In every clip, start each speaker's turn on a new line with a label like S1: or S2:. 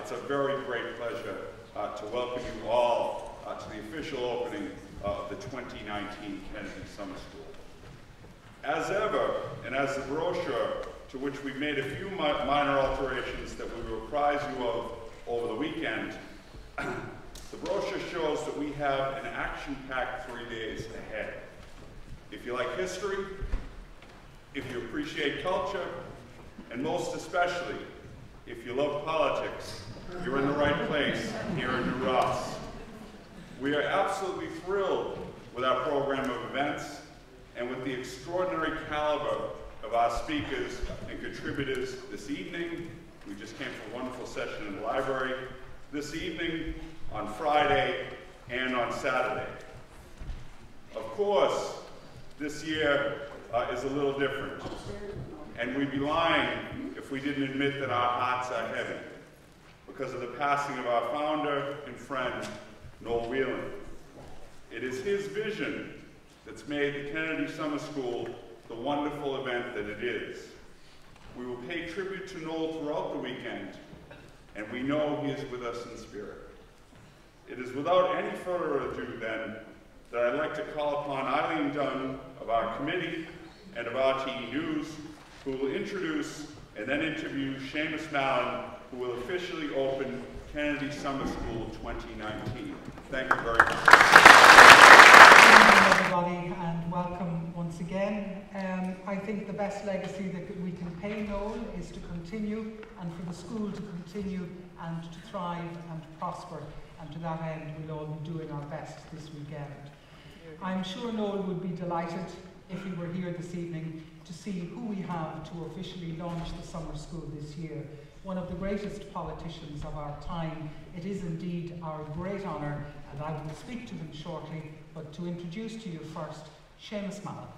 S1: it's a very great pleasure uh, to welcome you all uh, to the official opening of the 2019 Kennedy Summer School. As ever, and as the brochure, to which we made a few mi minor alterations that we will apprise you of over the weekend, the brochure shows that we have an action-packed three days ahead. If you like history, if you appreciate culture, and most especially, if you love politics, you're in the right place here in New Ross. We are absolutely thrilled with our program of events and with the extraordinary caliber of our speakers and contributors this evening. We just came from a wonderful session in the library. This evening, on Friday, and on Saturday. Of course, this year uh, is a little different. And we'd be lying if we didn't admit that our hearts are heavy because of the passing of our founder and friend, Noel Whelan. It is his vision that's made the Kennedy Summer School the wonderful event that it is. We will pay tribute to Noel throughout the weekend, and we know he is with us in spirit. It is without any further ado, then, that I'd like to call upon Eileen Dunne of our committee and of RTE News, who will introduce and then interview Seamus Mallon, who will officially open Kennedy Summer School 2019. Thank you very much.
S2: Good everybody, and welcome once again. Um, I think the best legacy that we can pay Noel is to continue and for the school to continue and to thrive and prosper. And to that end, we'll all be doing our best this weekend. I'm sure Noel would be delighted if he were here this evening to see who we have to officially launch the summer school this year. One of the greatest politicians of our time. It is indeed our great honour, and I will speak to him shortly, but to introduce to you first, Seamus Mallon.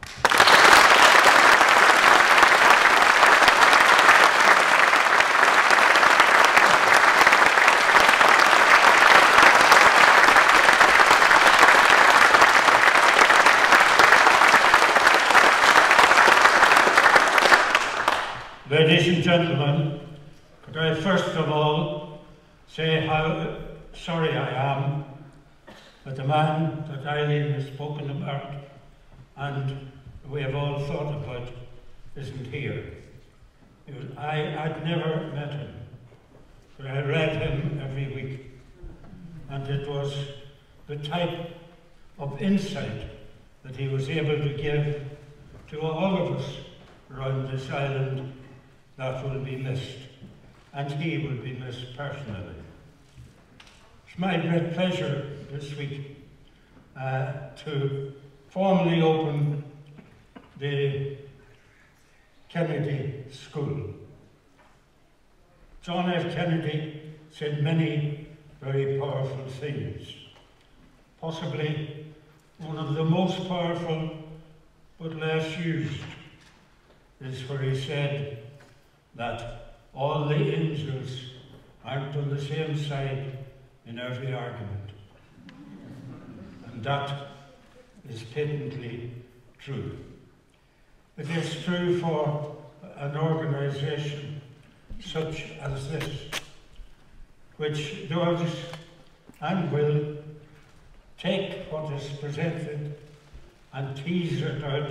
S3: Ladies and gentlemen, could I first of all say how sorry I am but the man that Eileen has spoken about and we have all thought about isn't here. Was, I had never met him, but I read him every week, and it was the type of insight that he was able to give to all of us around this island that will be missed, and he will be missed personally. It's my great pleasure this week uh, to formally open the Kennedy School. John F. Kennedy said many very powerful things. Possibly one of the most powerful but less used is where he said, that all the angels aren't on the same side in every argument. And that is patently true. It is true for an organisation such as this, which does and will take what is presented and tease it out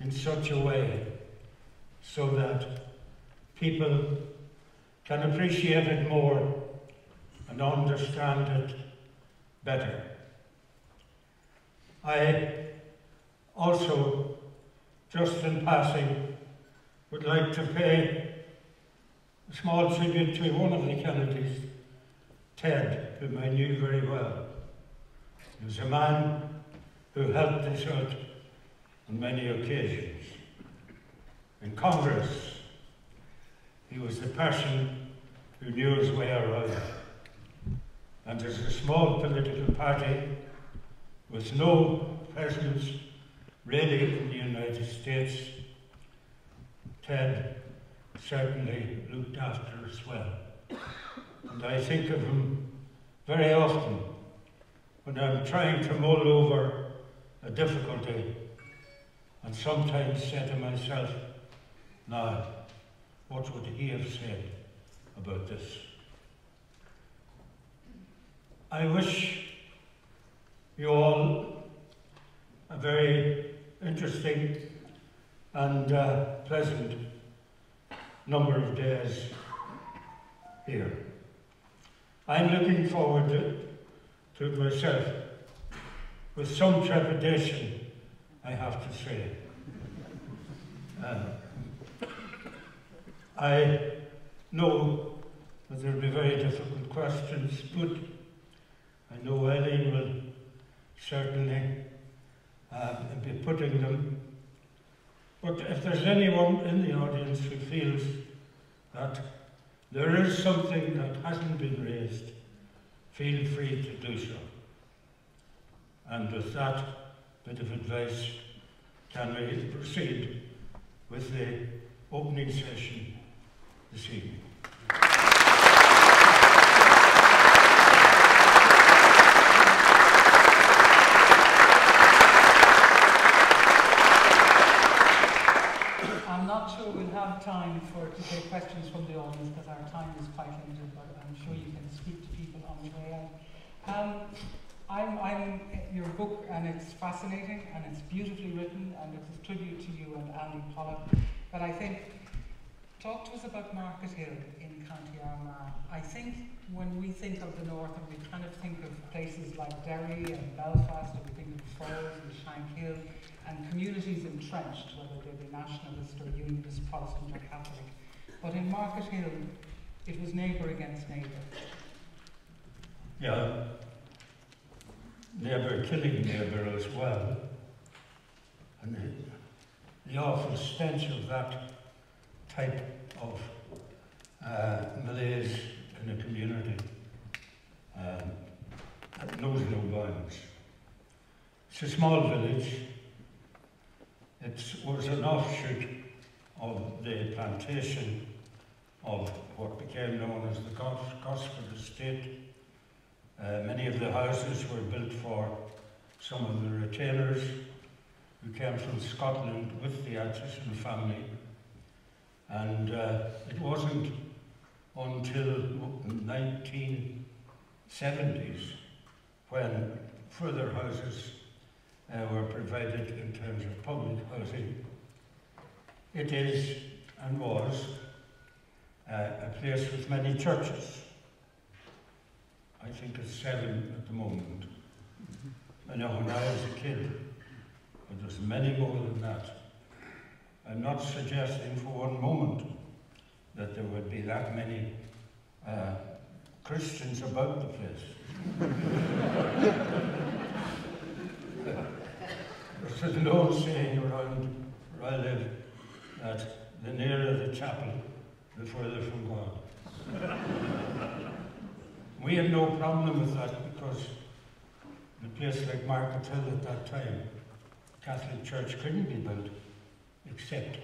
S3: in such a way so that people can appreciate it more and understand it better. I also, just in passing, would like to pay a small tribute to one of the Kennedys, Ted, whom I knew very well. He was a man who helped us out on many occasions. In Congress, he was the person who knew his way around. And as a small political party with no presence really in the United States, Ted certainly looked after us well. And I think of him very often when I'm trying to mull over a difficulty and sometimes say to myself, now, what would he have said about this? I wish you all a very interesting and uh, pleasant number of days here. I'm looking forward to, to myself with some trepidation, I have to say. Um, I know that there will be very difficult questions, but I know Eileen will certainly uh, be putting them. But if there's anyone in the audience who feels that there is something that hasn't been raised, feel free to do so. And with that bit of advice, can we proceed with the opening session this evening?
S2: I'm not sure we'll have time for to take questions from the audience because our time is quite limited, but I'm sure you can speak to people on the way out. Um, I'm, I'm your book, and it's fascinating and it's beautifully written, and it's a tribute to you and Andy Pollock. But I think, talk to us about Markethill in County Armagh. I think when we think of the north, and we kind of think of places like Derry and Belfast, and we think of Falls and Shankill, and communities entrenched, whether they be nationalist or unionist, Protestant or Catholic. But in Markethill, it was neighbour against neighbour.
S3: Yeah, neighbour killing neighbour as well. And the, awful stench of that type of uh, malaise in a community um, knows no bounds. It's a small village. It was an offshoot of the plantation of what became known as the Gos- Gosford Estate. Uh, many of the houses were built for some of the retainers who came from Scotland with the Acheson family. And uh, it wasn't until the 1970s when further houses were provided in terms of public housing. It is and was uh, a place with many churches. I think it's seven at the moment. I know when I was a kid, but there's many more than that. I'm not suggesting for one moment that there would be that many uh, Christians about the place. There's an old saying around where I live that the nearer the chapel, the further from God. we had no problem with that because a place like Markethill at that time, Catholic Church couldn't be built except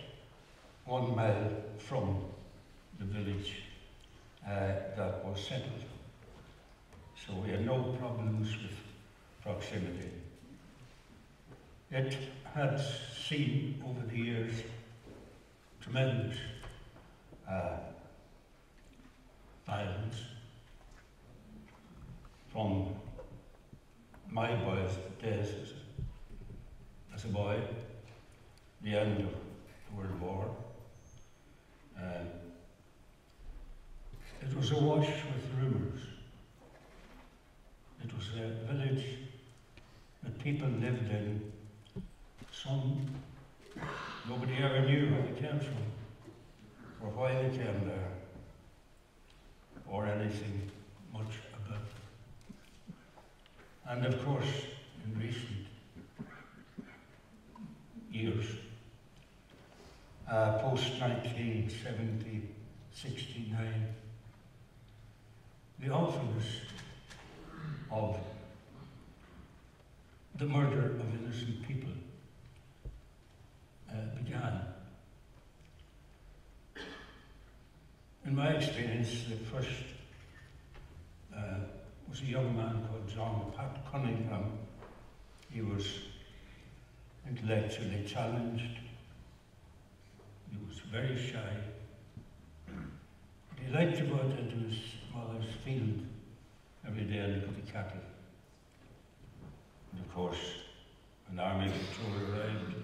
S3: one mile from the village uh, that was settled. So we had no problems with proximity. It had seen over the years tremendous uh, violence from my boys' days as a, boy, the end of the World War. Uh, it was awash with rumours. It was a village that people lived in. Some, nobody ever knew where they came from, or why they came there, or anything much about them. And of course, in recent years, uh, post 1970, 69, the awfulness of the murder of innocent people uh, began. In my experience, the first uh, was a young man called John Pat Cunningham. He was intellectually challenged. He was very shy. He liked to go out into his mother's field every day and look at the cattle. And of course, an army patrol arrived.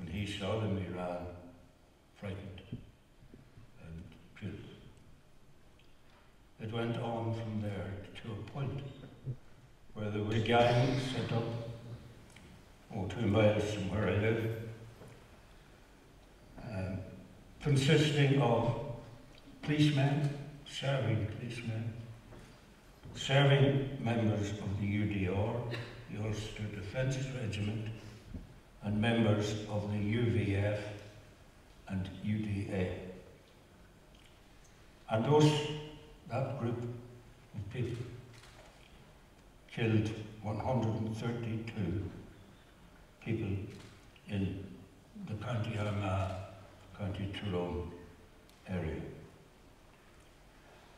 S3: When he saw them, he ran, frightened and killed. It went on from there to a point where there were gangs set up, oh, two miles from where I live, um, consisting of policemen, serving policemen, serving members of the UDR, the Ulster Defence Regiment, and members of the UVF and UDA. And those, that group of people killed 132 people in the County Armagh, County Tyrone area.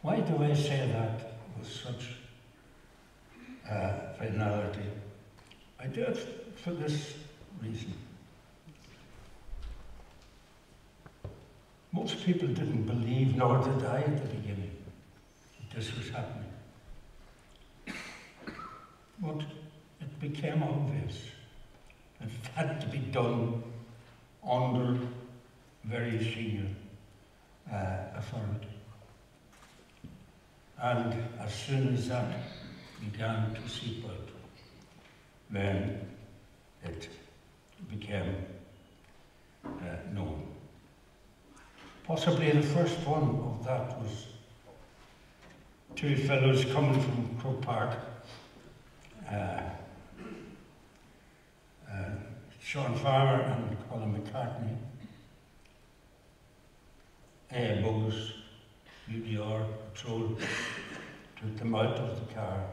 S3: Why do I say that with such uh, finality? I do it for this reason. Most people didn't believe, nor did I at the beginning, this was happening. But it became obvious. It had to be done under very senior uh, authority. And as soon as that began to seep out, then it became uh, known. Possibly the first one of that was two fellows coming from Croke Park, uh, uh, Sean Farmer and Colin McCartney, AMOs, UDR patrol, took them out of the car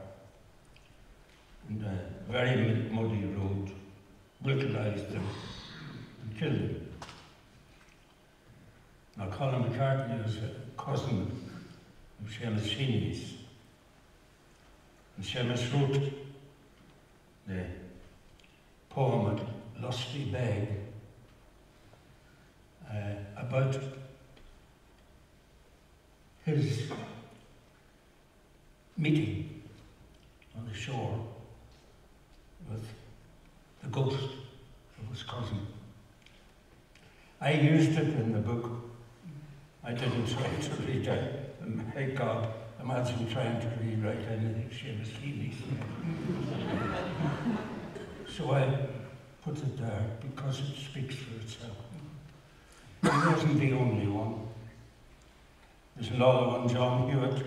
S3: in a very muddy road, brutalised them and killed them. Now, Colin McCartney was a cousin Heaney's. And Seamus wrote the poem Lusty Beg uh, about his meeting on the shore with the ghost of his cousin. I used it in the book. I didn't try to read it. My God, imagine trying to rewrite anything Seamus Heaney So I put it there because it speaks for itself. It wasn't the only one. There's another one, John Hewitt,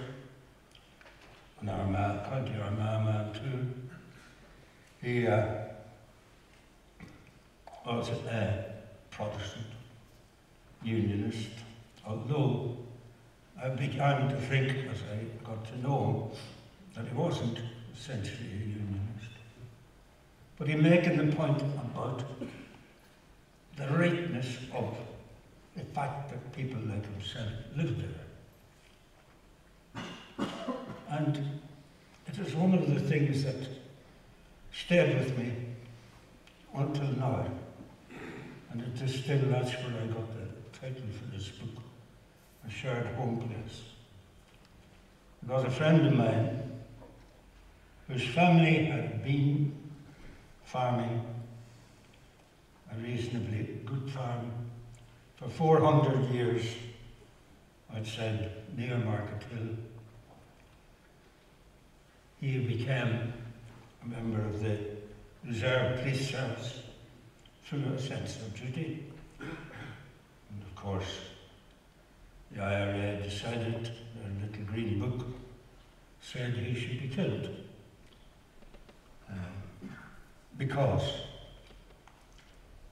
S3: an Armagh, County Armagh man too. He uh, was a Protestant unionist, although I began to think as I got to know him that he wasn't essentially a unionist. But he making the point about the rightness of the fact that people like himself lived there. And it is one of the things that stayed with me until now. And it is still, that's where I got the title for this book, A Shared Home Place. Because a friend of mine, whose family had been farming, a reasonably good farm, for 400 years outside near Markethill, he became a member of the Reserve Police Service through a sense of duty. And of course, the IRA decided, their little green book said he should be killed. Um, because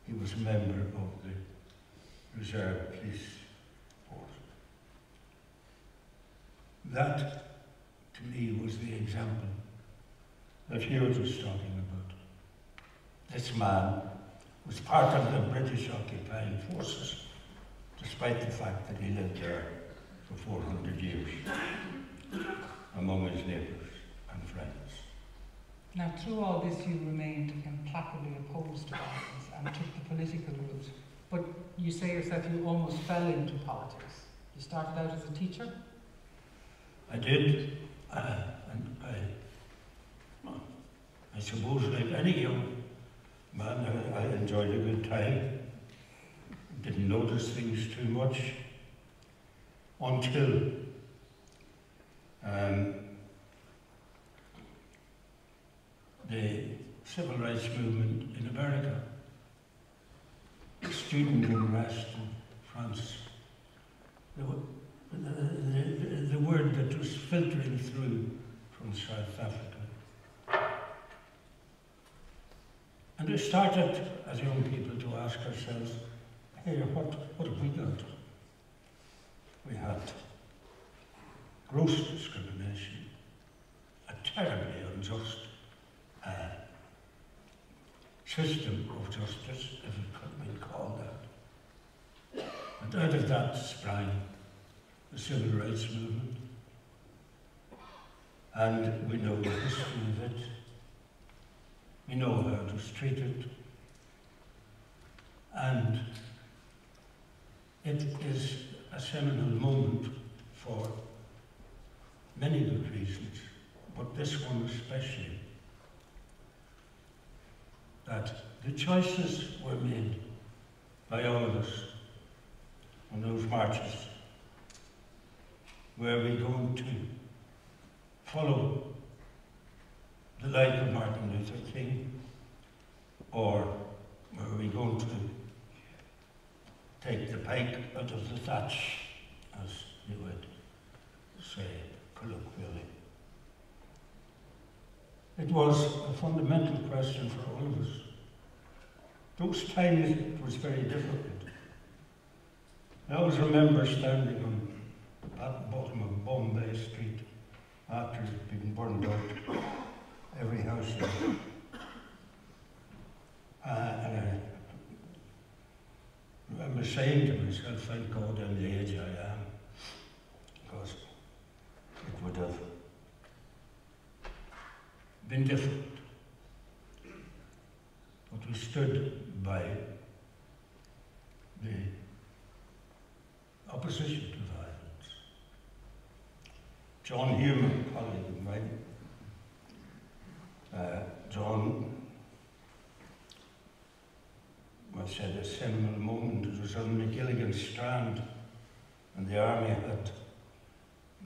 S3: he was a member of the Reserve Police Force. That to me was the example that Hewitt was talking about. This man was part of the British occupying forces, despite the fact that he lived there for 400 years among his neighbours and friends.
S2: Now, through all this, you remained implacably opposed to violence and took the political route. But you say yourself you almost fell into politics. You started out as a teacher.
S3: I did, uh, and I, I suppose like any young man, I, I enjoyed a good time. Didn't notice things too much until um, the civil rights movement in America, student unrest in France. The, the, the, the word that was filtering through from South Africa. And we started, as young people, to ask ourselves, hey, what, what have we got? We had gross discrimination, a terribly unjust uh, system of justice, if it could be called that. And out of that sprang the civil rights movement. And we know the history of it. We know how it was treated. And it is a seminal moment for many good reasons, but this one especially. That the choices were made by all of us on those marches were we going to follow the life of Martin Luther King, or were we going to take the pike out of the thatch, as you would say colloquially? It was a fundamental question for all of us. Those times it was very difficult. I always remember standing on at the bottom of Bombay Street after it had been burned out, every house. Uh, and I remember saying to myself, thank God I'm the age I am, because it would have been different. But we stood by the opposition to violence. John Hume, colleague of mine, uh, John was said a seminal moment. It was on Magilligan Strand, and the army had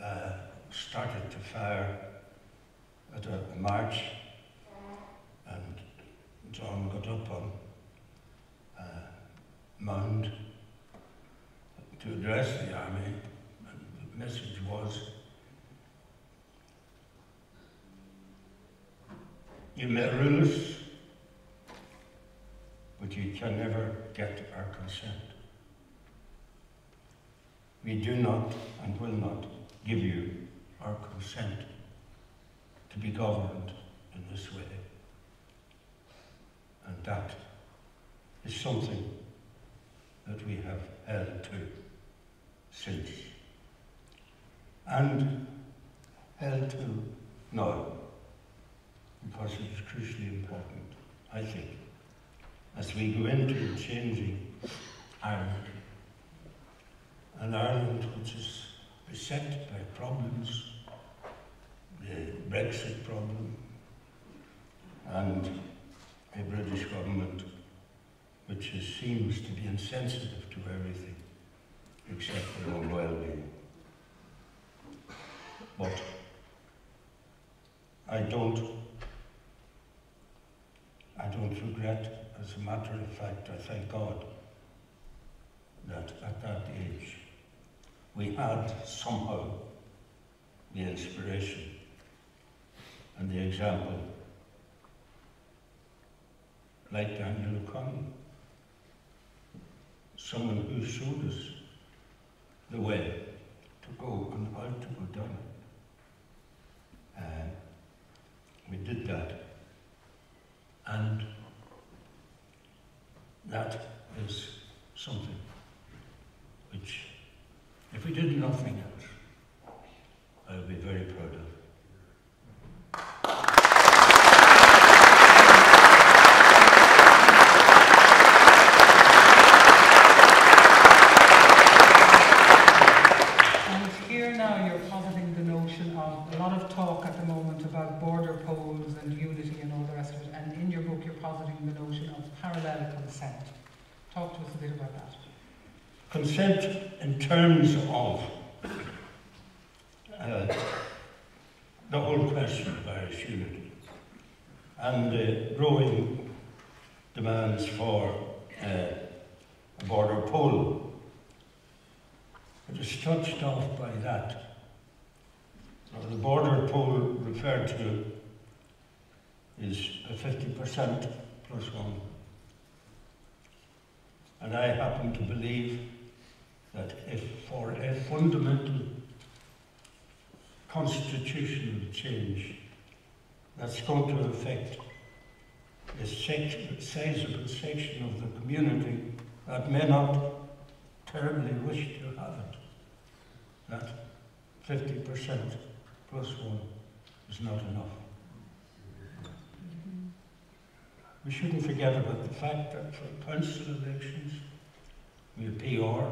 S3: uh, started to fire at a march, and John got up on uh, mound to address the army, and the message was You may rule us, can never get our consent. We do not and will not give you our consent to be governed in this way. And that is something that we have held to since. And held to now, because it is crucially important, I think, as we go into a changing Ireland, an Ireland which is beset by problems, the Brexit problem, and a British government which is, seems to be insensitive to everything except their own well-being. But I don't, I don't regret, as a matter of fact, I thank God that at that age we had somehow the inspiration and the example, like Daniel O'Connell, someone who showed us the way to go and how to go down. And we did that. And that is something which, if we did nothing else, I would be very proud of.
S2: Consent. Talk to us a bit about that.
S3: Consent in terms of uh, the whole question of Irish unity and the growing demands for uh, a border poll. It was touched off by that. Now, the border poll referred to is a 50% plus one. And I happen to believe that if for a fundamental constitutional change that's going to affect a sec- sizable section of the community that may not terribly wish to have it, that 50% plus one is not enough. We shouldn't forget about the fact that for council elections, we have PR,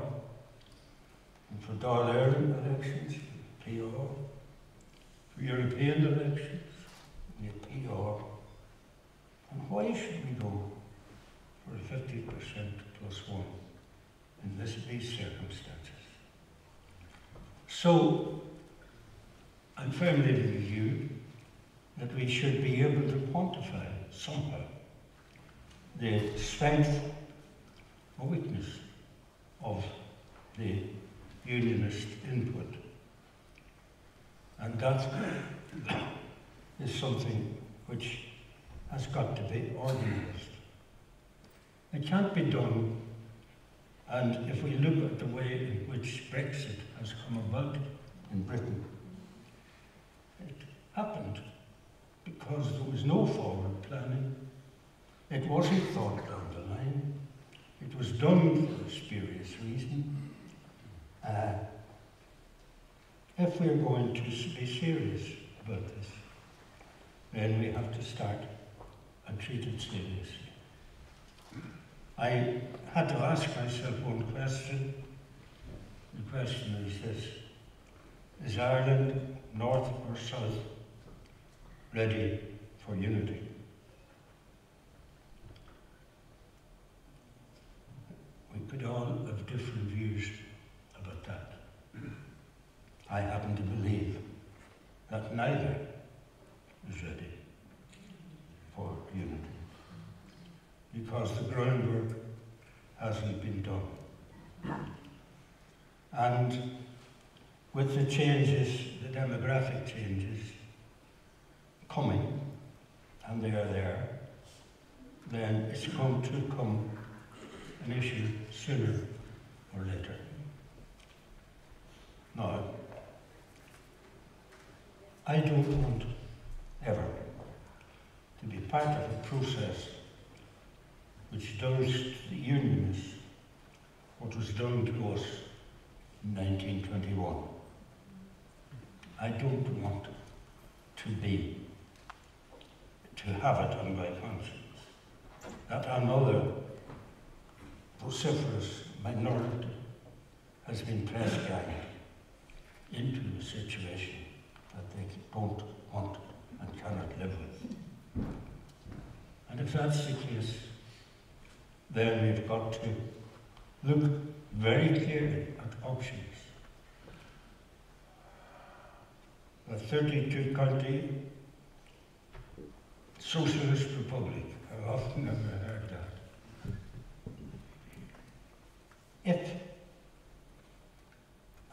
S3: and for Dáil Éireann elections, PR. For European elections, we have PR. And why should we go for a 50% plus one in this, these circumstances? So, I'm firmly of the view that we should be able to quantify somehow the strength or weakness of the unionist input. And that is something which has got to be organised. It can't be done, and if we look at the way in which Brexit has come about in Britain, it happened because there was no forward planning. It wasn't thought down the line. It was done for a spurious reason. Uh, if we're going to be serious about this, then we have to start and treat it seriously. I had to ask myself one question. The question is this Is Ireland north or south ready for unity? We could all have different views about that. I happen to believe that neither is ready for unity because the groundwork hasn't been done. And with the changes, the demographic changes coming, and they are there, then it's going to come an issue sooner or later. Now, I don't want ever to be part of a process which does to the unionists what was done to us in 1921. I don't want to be, to have it on my conscience that another vociferous minority has been ganged into a situation that they don't want and cannot live with. And if that's the case, then we've got to look very clearly at options. A 32 county socialist republic, I've often heard that. If,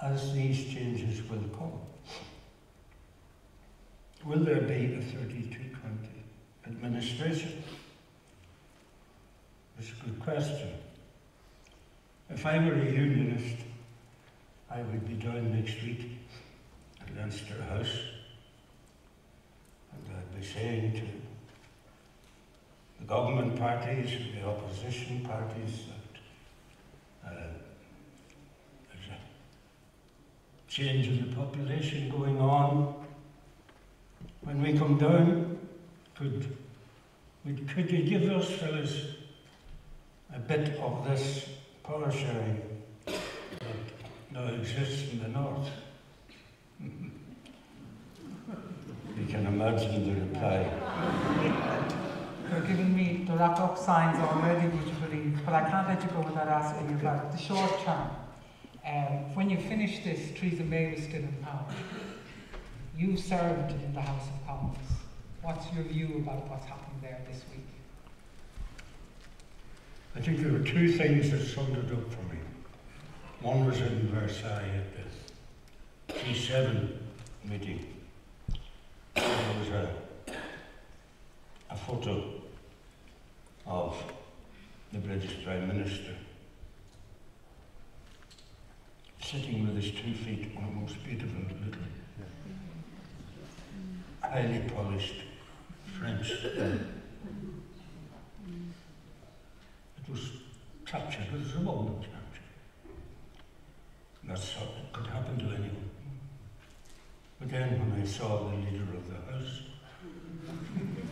S3: as these changes will come, will there be a 32 county administration? It's a good question. If I were a unionist, I would be down next week at Leinster House and I'd be saying to the government parties the opposition parties uh, there's a change in the population going on. When we come down, could, could you give those fellas a bit of this power sharing that now exists in the north? You can imagine the reply.
S2: given me the wrap up signs already, which you believe? But I can't let you go without asking you about the short term. Um, when you finish this, Theresa May was still in power. You served in the House of Commons. What's your view about what's happened there this week?
S3: I think there were two things that summed it up for me. One was in Versailles at the G7 meeting. There was a, a photo British Prime Minister. Sitting with his two feet on a most beautiful little highly polished French stone. It was captured, it was a moment captured. That's how it could happen to anyone. But then when I saw the leader of the house,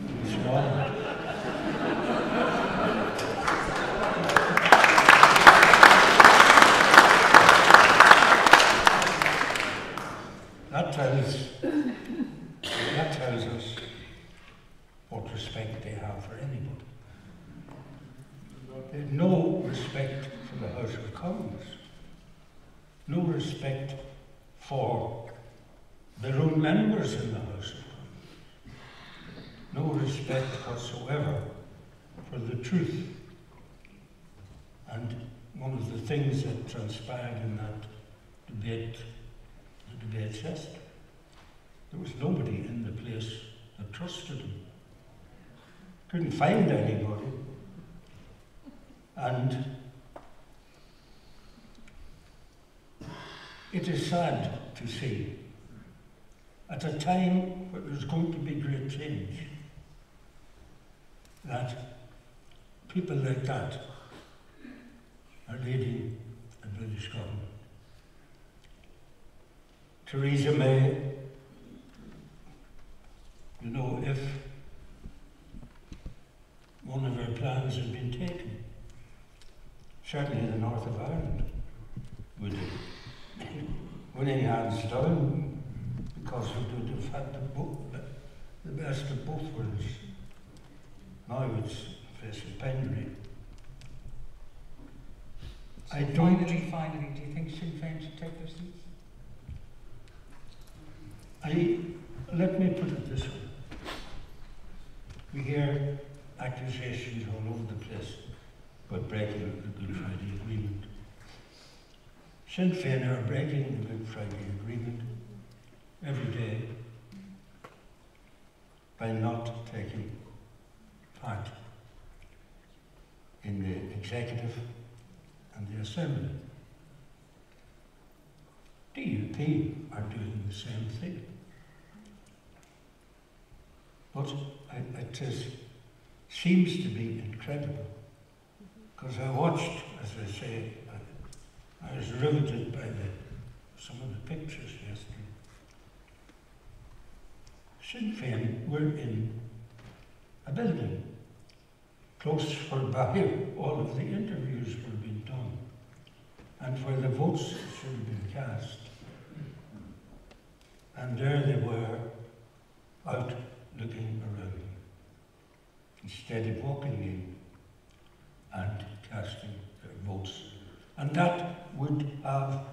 S3: he was gone. That tells, that tells us what respect they have for anybody. They have no respect for the House of Commons, no respect for their own members in the House of Commons, no respect whatsoever for the truth. And one of the things that transpired in that debate, the debate yesterday, there was nobody in the place that trusted him. Couldn't find anybody. And it is sad to see, at a time where there's going to be great change, that people like that are leading a British government. Theresa May, you know, if one of her plans had been taken, certainly in the north of Ireland would have winning hands down because it would have had the, the best of both worlds. Now it's penury. I
S2: So
S3: don't-
S2: Finally, finally, do you think Sinn Féin should take their seats?
S3: I, let me put it this way. We hear accusations all over the place about breaking the Good Friday Agreement. Sinn Féin are breaking the Good Friday Agreement every day by not taking part in the executive and the assembly. DUP are doing the same thing. But I- it is, seems to be incredible. Because I watched, as I say, I, I was riveted by the, some of the pictures yesterday. Sinn Féin were in a building close whereby all of the interviews were being done and where the votes should been cast. And there they were, out looking around, instead of walking in and casting their votes. And that would have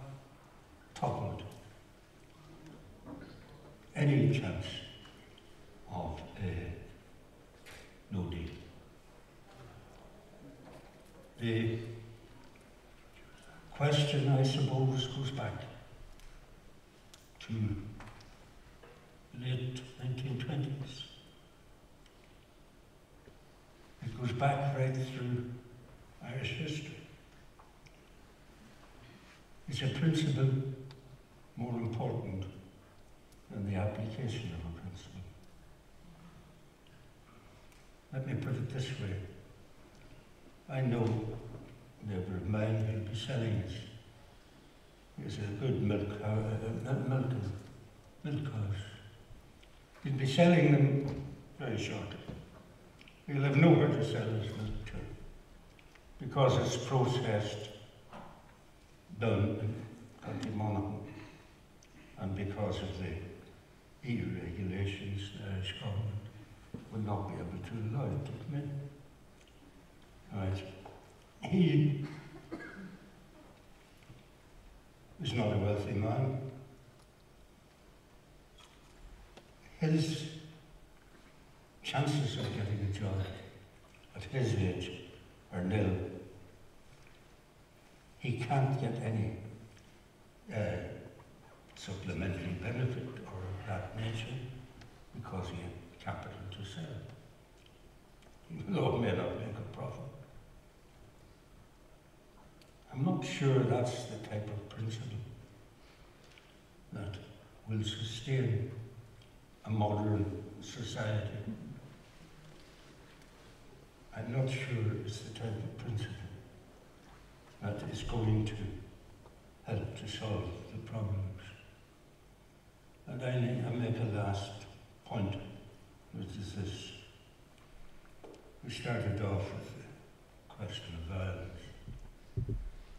S3: toppled any chance of a no deal. The question, I suppose, goes back to the late 1920s. It goes back right through Irish history. Is a principle more important than the application of a principle? Let me put it this way. I know of mine who'll be selling his, his a good milk, cow, uh, uh, milk, milk cows. He'll be selling them very shortly. He'll have nowhere to sell his milk to because it's processed, done in County Monaghan, and because of the EU regulations the Irish government will not be able to allow it to come in. Right. He is not a wealthy man. His chances of getting a job at his age are nil. He can't get any uh, supplementary benefit or of that nature because he had capital to sell. Though it may not make a profit. I'm not sure that's the type of principle that will sustain a modern society. I'm not sure it's the type of principle that is going to help to solve the problems. And I, I make a last point, which is this. We started off with the question of violence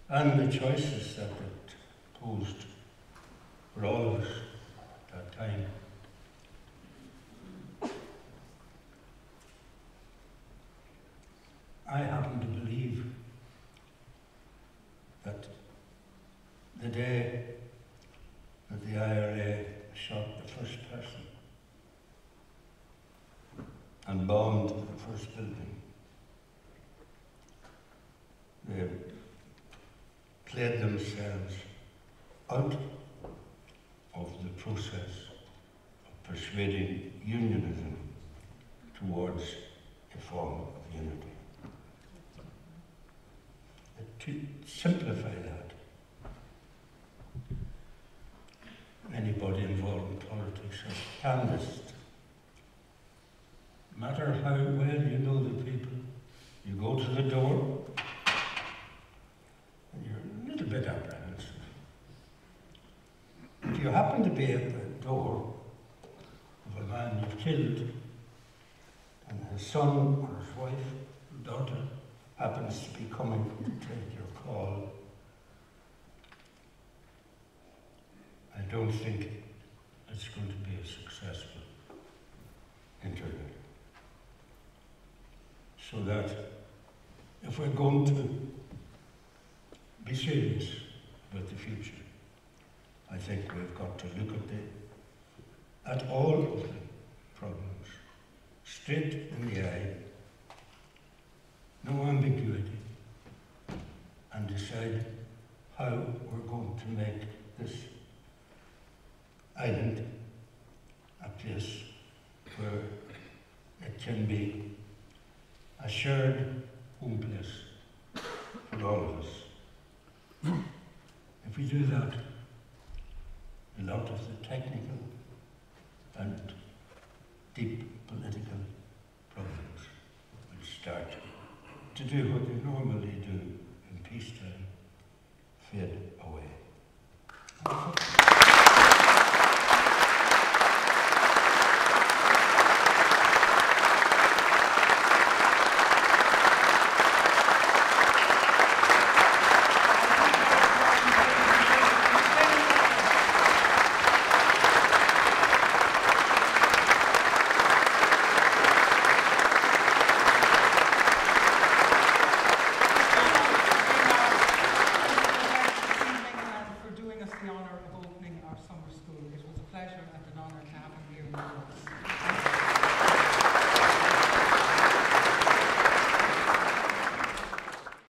S3: and the choices that it posed for all of us at that time. I happen to believe that the day that the IRA shot the first person and bombed the first building, they played themselves out of the process of persuading unionism towards a form of unity. To simplify that, anybody involved in politics has canvassed. Matter how well you know the people, you go to the door and you're a little bit apprehensive. If you happen to be at the door of a man you've killed, and his son or his wife daughter happens to be coming to take your call, I don't think it's going to be a successful interview. So that if we're going to be serious about the future, I think we've got to look at the at all of the problems straight in the eye, no ambiguity, and decide how we're going to make this island a place where it can be a shared home place for all of us. If we do that, a lot of the technical and deep political start to do what they normally do in peacetime, fade away.